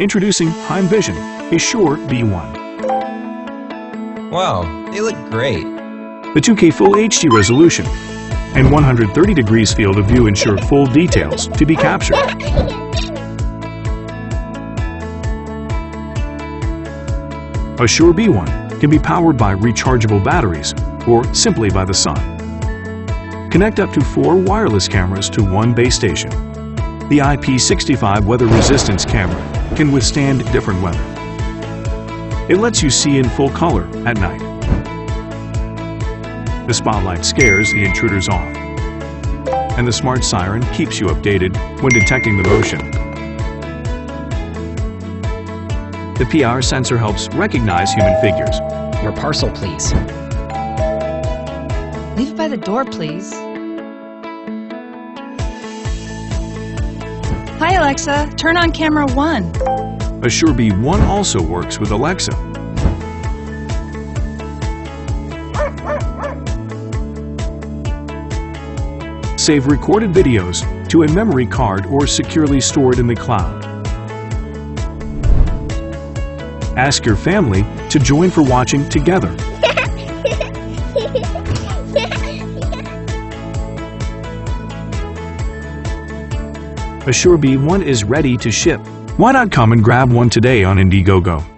Introducing HeimVision, Assure B1. Wow, they look great. The 2K Full HD resolution and 130 degrees field of view ensure full details to be captured. A Assure B1 can be powered by rechargeable batteries or simply by the sun. Connect up to four wireless cameras to one base station. The IP65 weather resistance camera can withstand different weather. It lets you see in full color at night. The spotlight scares the intruders off. And the smart siren keeps you updated when detecting the motion. The PR sensor helps recognize human figures. Your parcel, please. Leave by the door, please. Hi, Alexa. Turn on camera one. Assure B1 also works with Alexa. Save recorded videos to a memory card or securely stored in the cloud. Ask your family to join for watching together. Assure B1 is ready to ship. Why not come and grab one today on Indiegogo?